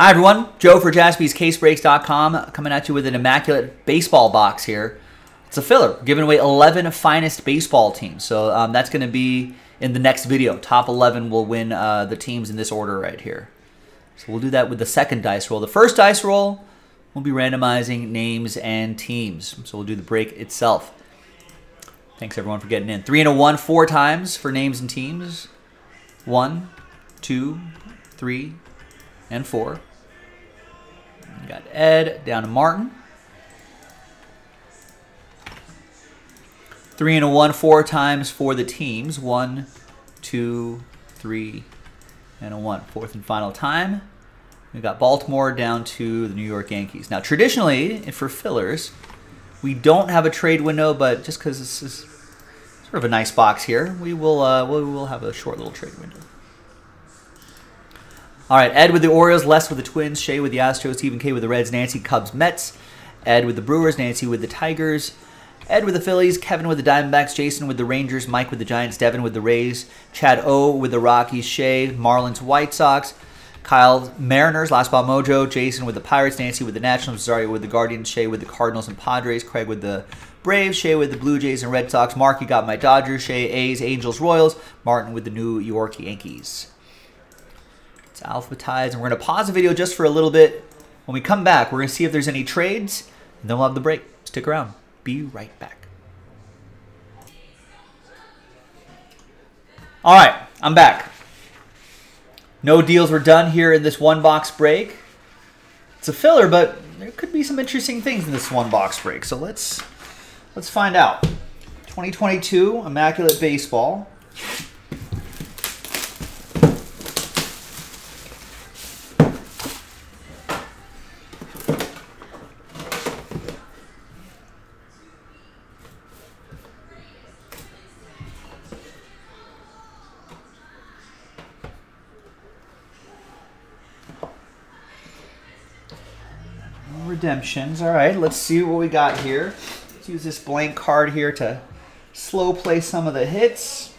Hi, everyone. Joe for jaspyscasebreaks.com coming at you with an immaculate baseball box here. It's a filler, giving away 11 finest baseball teams. So um, that's going to be in the next video. Top 11 will win uh, the teams in this order right here. So we'll do that with the second dice roll. The first dice roll, we'll be randomizing names and teams. So we'll do the break itself. Thanks, everyone, for getting in. Three and a one, four times for names and teams. One, two, three, and four. Got Ed down to Martin. Three and a one, four times for the teams. One, two, three, and a one. Fourth and final time. We've got Baltimore down to the New York Yankees. Now, traditionally, for fillers, we don't have a trade window, but just because this is sort of a nice box here, we will uh, we will have a short little trade window. All right, Ed with the Orioles, Les with the Twins, Shay with the Astros, Stephen K with the Reds, Nancy Cubs, Mets, Ed with the Brewers, Nancy with the Tigers, Ed with the Phillies, Kevin with the Diamondbacks, Jason with the Rangers, Mike with the Giants, Devin with the Rays, Chad O with the Rockies, Shay, Marlins, White Sox, Kyle Mariners, Last Spot Mojo, Jason with the Pirates, Nancy with the Nationals, Zaria with the Guardians, Shay with the Cardinals and Padres, Craig with the Braves, Shay with the Blue Jays and Red Sox, Mark, you got my Dodgers, Shay, A's, Angels, Royals, Martin with the New York Yankees. It's alphabetized, and we're going to pause the video just for a little bit. When we come back, we're going to see if there's any trades, and then we'll have the break. Stick around. Be right back. All right, I'm back. No deals were done here in this one box break. It's a filler, but there could be some interesting things in this one box break. So let's let's find out. 2022 Immaculate Baseball. Redemptions. All right, let's see what we got here. Let's use this blank card here to slow play some of the hits.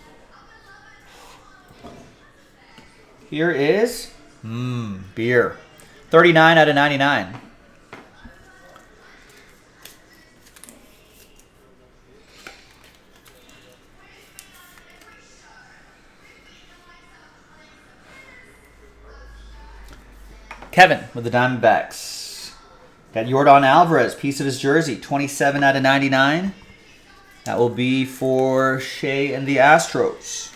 Here is, mmm, beer. 39 out of 99. Kevin with the Diamondbacks. Got Yordan Alvarez, piece of his jersey, 27 out of 99. That will be for Shay and the Astros.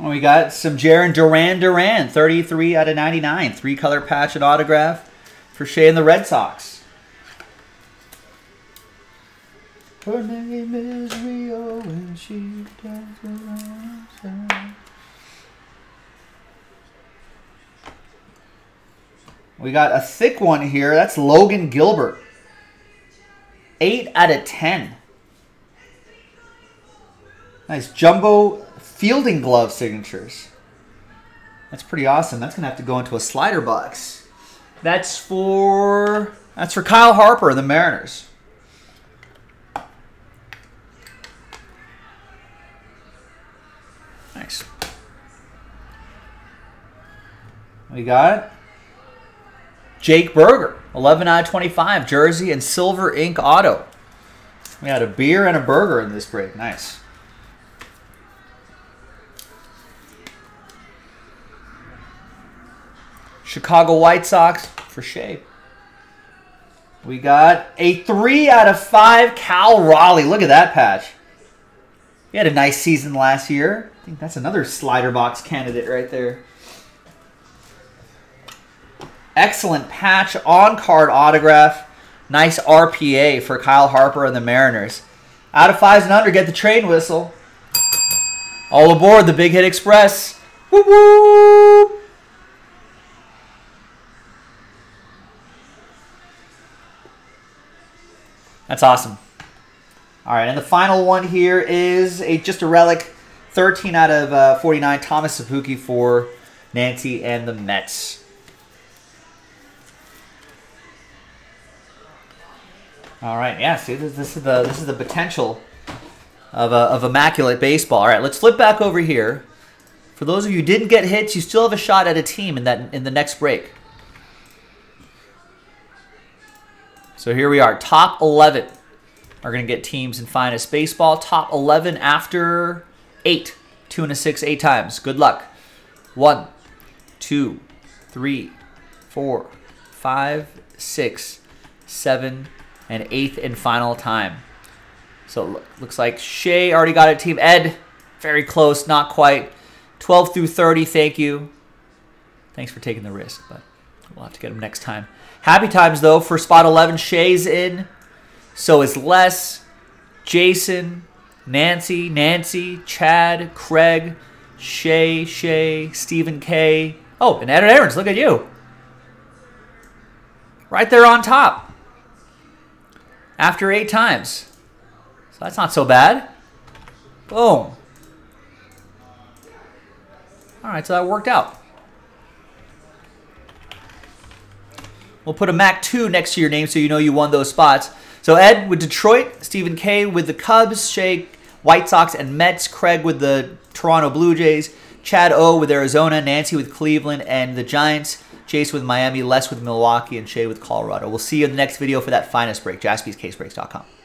Oh, we got some Jarren Duran Duran, 33 out of 99. Three color patch and autograph for Shay and the Red Sox. Her name is Rio and she dances We got a thick one here. That's Logan Gilbert. 8 out of 10. Nice jumbo fielding glove signatures. That's pretty awesome. That's going to have to go into a slider box. That's for that's for Kyle Harper, the Mariners. Nice. We got Jake Burger, 11 out of 25, jersey and silver ink auto. We had a beer and a burger in this break. Nice. Chicago White Sox for Shay. We got a 3 out of 5 Cal Raleigh. Look at that patch. He had a nice season last year. I think that's another slider box candidate right there. Excellent patch on card autograph. Nice RPA for Kyle Harper and the Mariners. Out of fives and under, get the train whistle. All aboard the Big Hit Express. Woo woo! That's awesome. All right, and the final one here is a just a relic 13 out of uh, 49, Thomas Szapucki for Nancy and the Mets. All right, yeah. See, this, this is the this is the potential of a, of immaculate baseball. All right, let's flip back over here. For those of you who didn't get hits, you still have a shot at a team in that in the next break. So here we are, top 11 are going to get teams in Finest Baseball. Top 11 after 8. 2 and a 6, 8 times. Good luck. One, two, three, four, five, six, seven, and eighth and final time. So looks like Shay already got it. team. Ed, very close, not quite. 12 through 30, thank you. Thanks for taking the risk, but we'll have to get him next time. Happy times, though, for spot 11. Shay's in. So is Les, Jason, Nancy, Nancy, Chad, Craig, Shay, Shay, Stephen K. Oh, and Aaron Aarons, look at you. Right there on top. After eight times. So that's not so bad. Boom. All right, so that worked out. We'll put a Mac 2 next to your name so you know you won those spots. So Ed with Detroit, Stephen K with the Cubs, Shay White Sox and Mets, Craig with the Toronto Blue Jays, Chad O with Arizona, Nancy with Cleveland and the Giants, Chase with Miami, Les with Milwaukee, and Shay with Colorado. We'll see you in the next video for that finest break. JaspysCaseBreaks.com.